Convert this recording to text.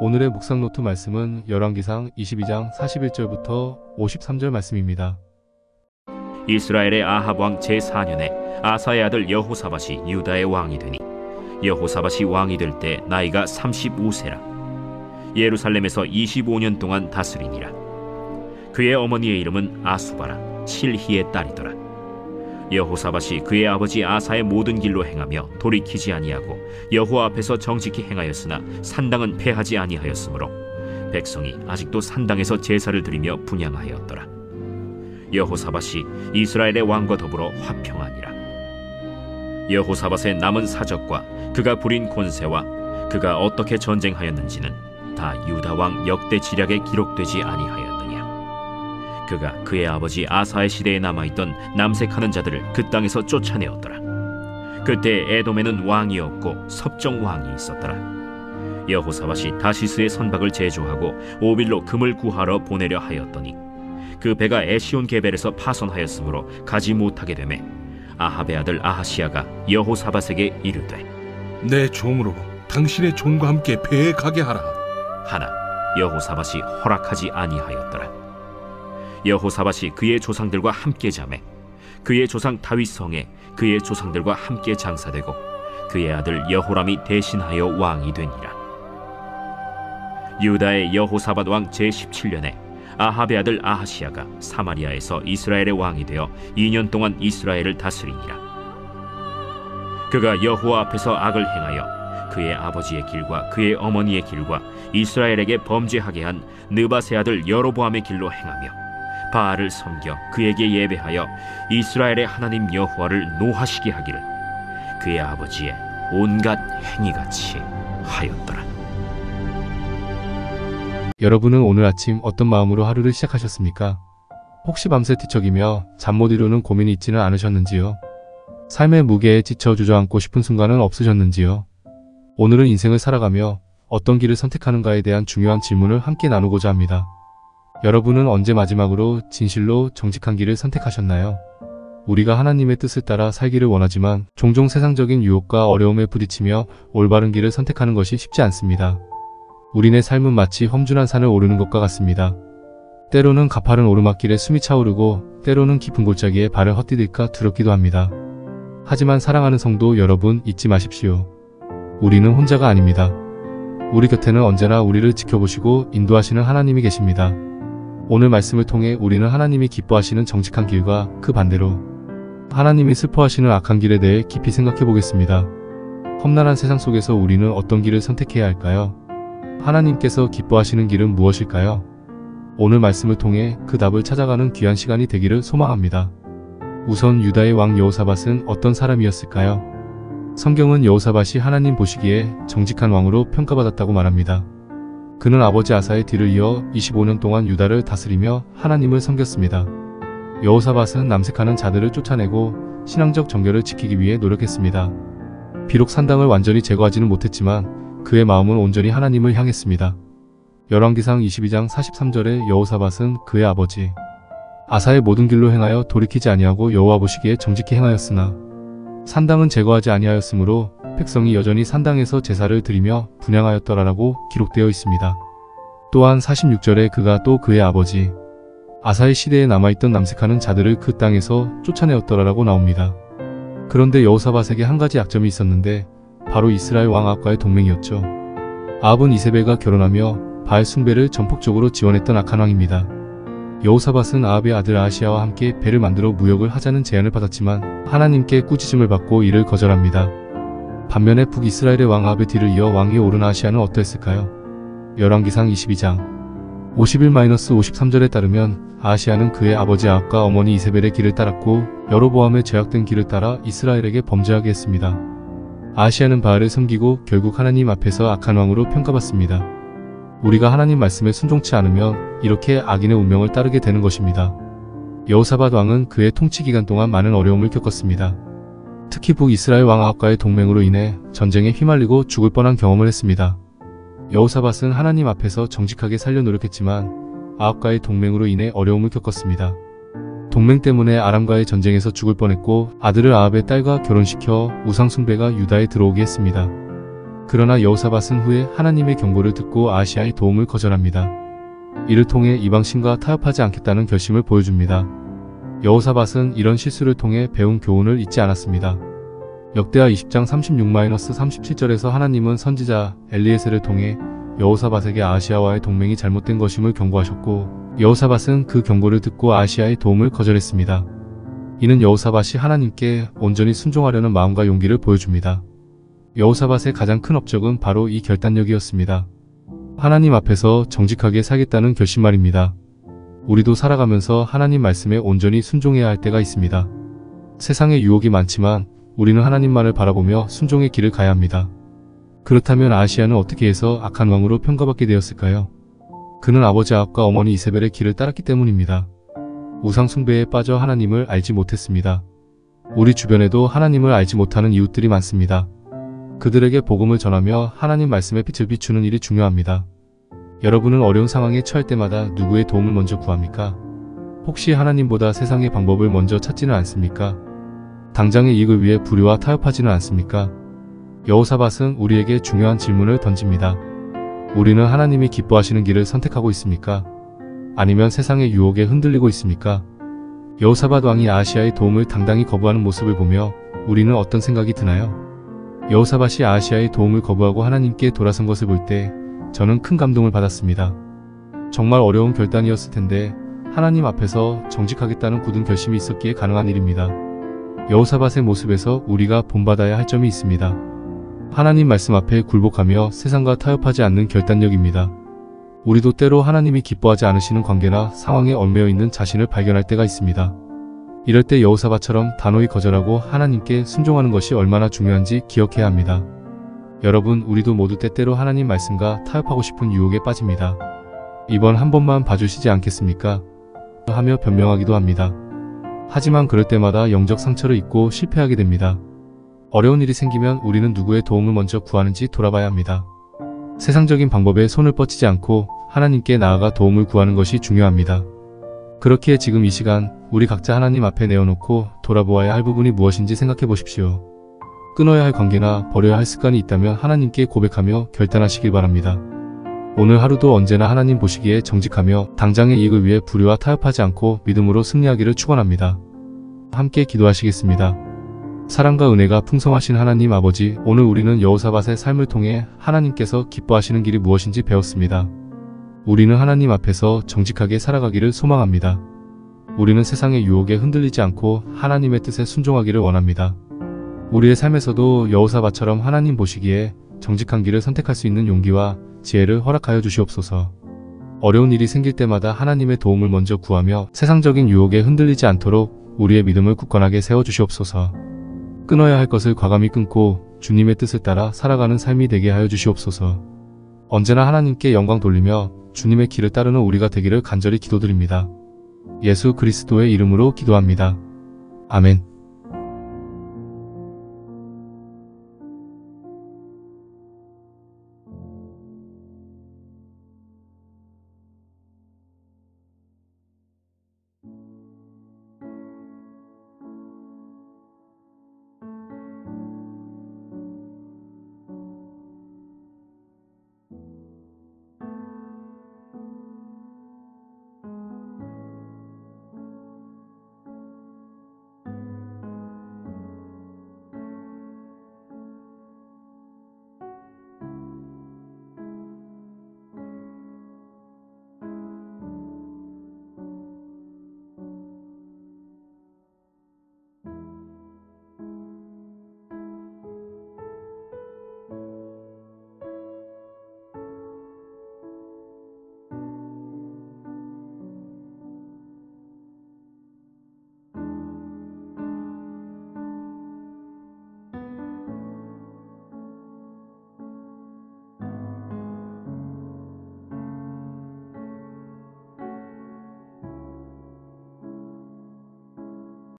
오늘의 묵상 노트 말씀은 열왕기상 22장 41절부터 53절 말씀입니다. 이스라엘의 아합 왕 제4년에 아사의 아들 여호사밧이 유다의 왕이 되니 여호사밧이 왕이 될 때 나이가 35세라. 예루살렘에서 25년 동안 다스리니라. 그의 어머니의 이름은 아수바라 실히의 딸이더라 여호사밧이 그의 아버지 아사의 모든 길로 행하며 돌이키지 아니하고 여호와 앞에서 정직히 행하였으나 산당은 패하지 아니하였으므로 백성이 아직도 산당에서 제사를 드리며 분양하였더라 여호사밧이 이스라엘의 왕과 더불어 화평하니라. 여호사밧의 남은 사적과 그가 부린 권세와 그가 어떻게 전쟁하였는지는 다 유다 왕 역대 지략에 기록되지 아니하였느냐. 그가 그의 아버지 아사의 시대에 남아있던 남색하는 자들을 그 땅에서 쫓아내었더라. 그때 에돔에는 왕이 없고 섭정 왕이 있었더라. 여호사밧이 다시스의 선박을 제조하고 오빌로 금을 구하러 보내려 하였더니 그 배가 에시온 게벨에서 파손하였으므로 가지 못하게 되매 아합의 아들 아하시아가 여호사밧에게 이르되 내 종으로 당신의 종과 함께 배에 가게 하라. 하나 여호사밧이 허락하지 아니하였더라 여호사밧이 그의 조상들과 함께 자매 그의 조상 다윗 성에 그의 조상들과 함께 장사되고 그의 아들 여호람이 대신하여 왕이 되니라 유다의 여호사밧 왕 제17년에 아합의 아들 아하시아가 사마리아에서 이스라엘의 왕이 되어 2년 동안 이스라엘을 다스리니라. 그가 여호와 앞에서 악을 행하여 그의 아버지의 길과 그의 어머니의 길과 이스라엘에게 범죄하게 한 느바세 아들 여로보암의 길로 행하며 바알을 섬겨 그에게 예배하여 이스라엘의 하나님 여호와를 노하시게 하기를 그의 아버지의 온갖 행위같이 하였더라. 여러분은 오늘 아침 어떤 마음으로 하루를 시작하셨습니까? 혹시 밤새 뒤척이며 잠 못 이루는 고민이 있지는 않으셨는지요? 삶의 무게에 지쳐 주저앉고 싶은 순간은 없으셨는지요? 오늘은 인생을 살아가며 어떤 길을 선택하는가에 대한 중요한 질문을 함께 나누고자 합니다. 여러분은 언제 마지막으로 진실로 정직한 길을 선택하셨나요? 우리가 하나님의 뜻을 따라 살기를 원하지만 종종 세상적인 유혹과 어려움에 부딪히며 올바른 길을 선택하는 것이 쉽지 않습니다. 우리네 삶은 마치 험준한 산을 오르는 것과 같습니다. 때로는 가파른 오르막길에 숨이 차오르고 때로는 깊은 골짜기에 발을 헛디딜까 두렵기도 합니다. 하지만 사랑하는 성도 여러분 잊지 마십시오. 우리는 혼자가 아닙니다. 우리 곁에는 언제나 우리를 지켜보시고 인도하시는 하나님이 계십니다. 오늘 말씀을 통해 우리는 하나님이 기뻐하시는 정직한 길과 그 반대로 하나님이 슬퍼하시는 악한 길에 대해 깊이 생각해 보겠습니다. 험난한 세상 속에서 우리는 어떤 길을 선택해야 할까요? 하나님께서 기뻐하시는 길은 무엇일까요? 오늘 말씀을 통해 그 답을 찾아가는 귀한 시간이 되기를 소망합니다. 우선 유다의 왕 여호사밧은 어떤 사람이었을까요? 성경은 여호사밧이 하나님 보시기에 정직한 왕으로 평가받았다고 말합니다. 그는 아버지 아사의 뒤를 이어 25년 동안 유다를 다스리며 하나님을 섬겼습니다. 여호사밧은 남색하는 자들을 쫓아내고 신앙적 정결을 지키기 위해 노력했습니다. 비록 산당을 완전히 제거하지는 못했지만 그의 마음은 온전히 하나님을 향했습니다. 열왕기상 22장 43절에 여호사밧은 그의 아버지 아사의 모든 길로 행하여 돌이키지 아니하고 여호와 보시기에 정직히 행하였으나 산당은 제거하지 아니하였으므로 백성이 여전히 산당에서 제사를 드리며 분양하였더라라고 기록되어 있습니다. 또한 46절에 그가 또 그의 아버지 아사의 시대에 남아있던 남색하는 자들을 그 땅에서 쫓아내었더라라고 나옵니다. 그런데 여호사밧에게 한 가지 약점이 있었는데 바로 이스라엘 왕 아합과의 동맹이었죠. 아합은 이세벨과 결혼하며 바알 숭배를 전폭적으로 지원했던 악한 왕입니다. 여호사밧은 아합의 아들 아시아와 함께 배를 만들어 무역을 하자는 제안을 받았지만 하나님께 꾸짖음을 받고 이를 거절합니다. 반면에 북이스라엘의 왕 아합의 뒤를 이어 왕위에 오른 아시아는 어떠했을까요? 열왕기상 22장 51-53절에 따르면 아시아는 그의 아버지 아합과 어머니 이세벨의 길을 따랐고 여로보암의 죄악된 길을 따라 이스라엘에게 범죄하게 했습니다. 아시아는 바알을 섬기고 결국 하나님 앞에서 악한 왕으로 평가받습니다. 우리가 하나님 말씀에 순종치 않으면 이렇게 악인의 운명을 따르게 되는 것입니다. 여호사밧 왕은 그의 통치 기간 동안 많은 어려움을 겪었습니다. 특히 북이스라엘 왕 아합과의 동맹으로 인해 전쟁에 휘말리고 죽을 뻔한 경험을 했습니다. 여호사밧은 하나님 앞에서 정직하게 살려 노력했지만 아합과의 동맹으로 인해 어려움을 겪었습니다. 동맹 때문에 아람과의 전쟁에서 죽을 뻔했고 아들을 아합의 딸과 결혼시켜 우상숭배가 유다에 들어오게 했습니다. 그러나 여호사밧은 후에 하나님의 경고를 듣고 아시아의 도움을 거절합니다. 이를 통해 이방신과 타협하지 않겠다는 결심을 보여줍니다. 여호사밧은 이런 실수를 통해 배운 교훈을 잊지 않았습니다. 역대하 20장 36-37절에서 하나님은 선지자 엘리에셀을 통해 여호사밧에게 아시아와의 동맹이 잘못된 것임을 경고하셨고 여호사밧은 그 경고를 듣고 아시아의 도움을 거절했습니다. 이는 여호사밧이 하나님께 온전히 순종하려는 마음과 용기를 보여줍니다. 여호사밧의 가장 큰 업적은 바로 이 결단력이었습니다. 하나님 앞에서 정직하게 살겠다는 결심 말입니다. 우리도 살아가면서 하나님 말씀에 온전히 순종해야 할 때가 있습니다. 세상에 유혹이 많지만 우리는 하나님만을 바라보며 순종의 길을 가야 합니다. 그렇다면 아시아는 어떻게 해서 악한 왕으로 평가받게 되었을까요? 그는 아버지 아합과 어머니 이세벨의 길을 따랐기 때문입니다. 우상 숭배에 빠져 하나님을 알지 못했습니다. 우리 주변에도 하나님을 알지 못하는 이웃들이 많습니다. 그들에게 복음을 전하며 하나님 말씀의 빛을 비추는 일이 중요합니다. 여러분은 어려운 상황에 처할 때마다 누구의 도움을 먼저 구합니까? 혹시 하나님보다 세상의 방법을 먼저 찾지는 않습니까? 당장의 이익을 위해 불의와 타협하지는 않습니까? 여호사밧은 우리에게 중요한 질문을 던집니다. 우리는 하나님이 기뻐하시는 길을 선택하고 있습니까? 아니면 세상의 유혹에 흔들리고 있습니까? 여호사밧 왕이 아시아의 도움을 당당히 거부하는 모습을 보며 우리는 어떤 생각이 드나요? 여호사밧이 아시아의 도움을 거부하고 하나님께 돌아선 것을 볼 때 저는 큰 감동을 받았습니다. 정말 어려운 결단이었을 텐데 하나님 앞에서 정직하겠다는 굳은 결심이 있었기에 가능한 일입니다. 여호사밧의 모습에서 우리가 본받아야 할 점이 있습니다. 하나님 말씀 앞에 굴복하며 세상과 타협하지 않는 결단력입니다. 우리도 때로 하나님이 기뻐하지 않으시는 관계나 상황에 얽매여 있는 자신을 발견할 때가 있습니다. 이럴 때 여호사밧처럼 단호히 거절하고 하나님께 순종하는 것이 얼마나 중요한지 기억해야 합니다. 여러분, 우리도 모두 때때로 하나님 말씀과 타협하고 싶은 유혹에 빠집니다. 이번 한 번만 봐주시지 않겠습니까? 하며 변명하기도 합니다. 하지만 그럴 때마다 영적 상처를 입고 실패하게 됩니다. 어려운 일이 생기면 우리는 누구의 도움을 먼저 구하는지 돌아봐야 합니다. 세상적인 방법에 손을 뻗치지 않고 하나님께 나아가 도움을 구하는 것이 중요합니다. 그렇기에 지금 이 시간 우리 각자 하나님 앞에 내어놓고 돌아보아야 할 부분이 무엇인지 생각해 보십시오. 끊어야 할 관계나 버려야 할 습관이 있다면 하나님께 고백하며 결단하시길 바랍니다. 오늘 하루도 언제나 하나님 보시기에 정직하며 당장의 이익을 위해 불의와 타협하지 않고 믿음으로 승리하기를 축원합니다. 함께 기도하시겠습니다. 사랑과 은혜가 풍성하신 하나님 아버지, 오늘 우리는 여호사밧의 삶을 통해 하나님께서 기뻐하시는 길이 무엇인지 배웠습니다. 우리는 하나님 앞에서 정직하게 살아가기를 소망합니다. 우리는 세상의 유혹에 흔들리지 않고 하나님의 뜻에 순종하기를 원합니다. 우리의 삶에서도 여호사밧처럼 하나님 보시기에 정직한 길을 선택할 수 있는 용기와 지혜를 허락하여 주시옵소서. 어려운 일이 생길 때마다 하나님의 도움을 먼저 구하며 세상적인 유혹에 흔들리지 않도록 우리의 믿음을 굳건하게 세워 주시옵소서. 끊어야 할 것을 과감히 끊고 주님의 뜻을 따라 살아가는 삶이 되게 하여 주시옵소서. 언제나 하나님께 영광 돌리며 주님의 길을 따르는 우리가 되기를 간절히 기도드립니다. 예수 그리스도의 이름으로 기도합니다. 아멘.